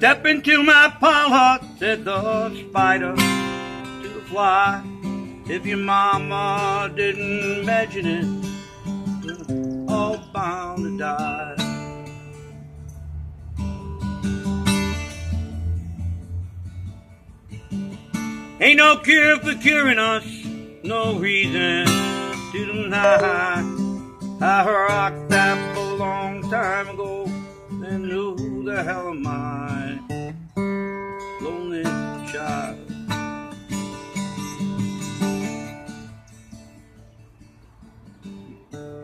Step into my parlor, said the spider to the fly. If your mama didn't mention it, all bound to die. Ain't no cure for curing us, no reason to deny. I rocked that a long time ago,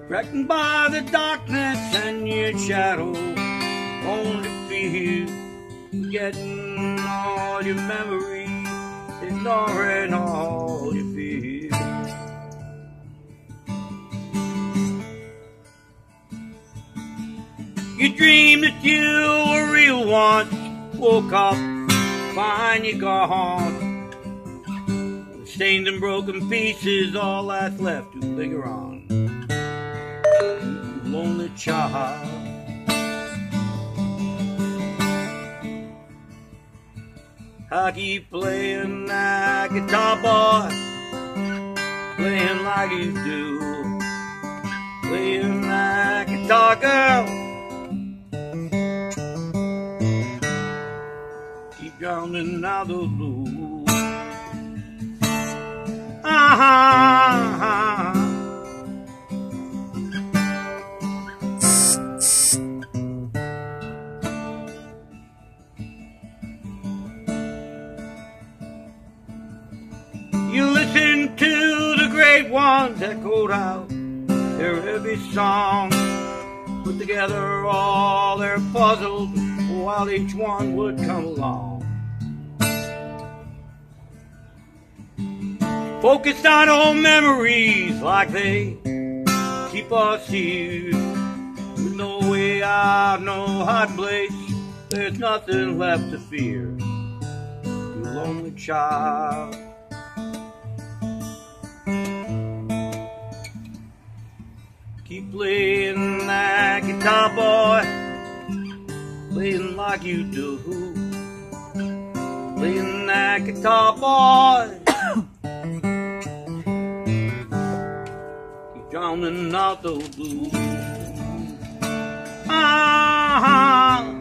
Reckoned by the darkness and your shadow, only feel getting all your memories, ignoring all your fears. You dreamed that you were real once, woke up, find you gone. Stained and broken pieces, all that's left to linger on. Lonely child. I keep playing that guitar, boy, playing like you do, playing that guitar, girl. Keep drowning out the blues. Ah, You great ones echoed out their every song, put together all their puzzles while each one would come along. Focused on old memories like they keep us here with no way out, no hot place. There's nothing left to fear. You lonely child. Keep playing that guitar, boy. Playing like you do. Playing that guitar, boy. Keep drowning out those blues. Ah.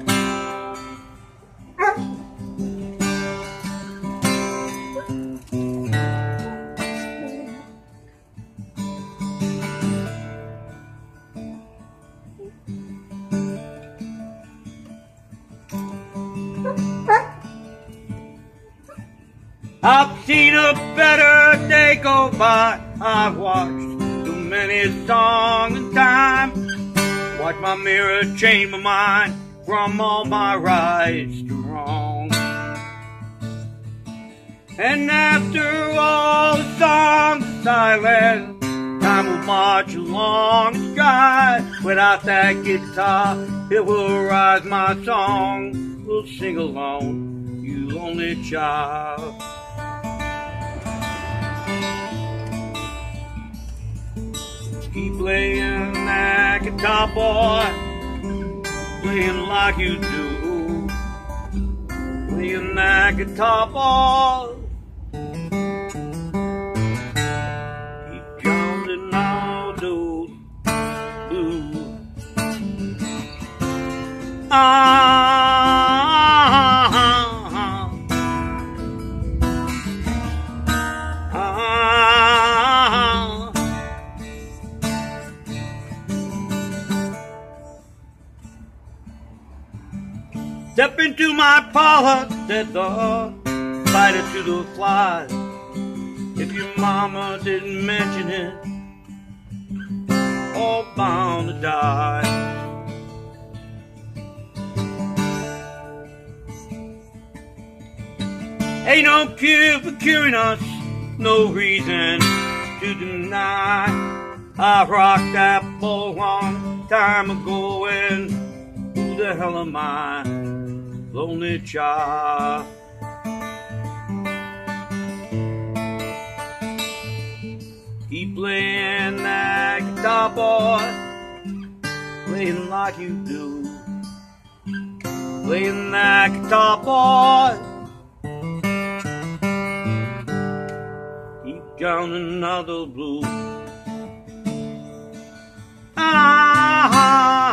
I've seen a better day go by. I've watched too many songs in time. Watch my mirror change my mind from all my rights to wrong. And after all the songs of silence, time will march along the sky. Without that guitar, it will rise my song. We'll sing along, you lonely child. Keep playing that guitar, boy. Playing like you do. Playing that guitar, boy. Step into my parlor, said the spider to the flies. If your mama didn't mention it, all bound to die. Ain't no cure for curing us, no reason to deny. I rocked that a long time ago, and the hell am I? Lonely child. Keep playing that guitar, boy, playing like you do, playing that guitar, boy. Keep drowning another blue. Ah,